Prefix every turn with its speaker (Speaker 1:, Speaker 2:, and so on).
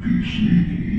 Speaker 1: be sneaky.